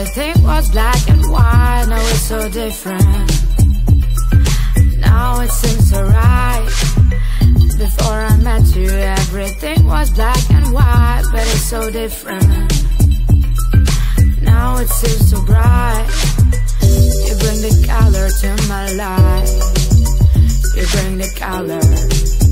everything was black and white. Now it's so different. Now it seems so right. Before I met you, everything was black and white, but it's so different. Now it seems so bright. You bring the color to my life. You bring the color.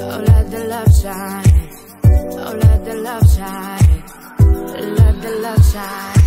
Oh, let the love shine. Oh, let the love shine. Let the love shine.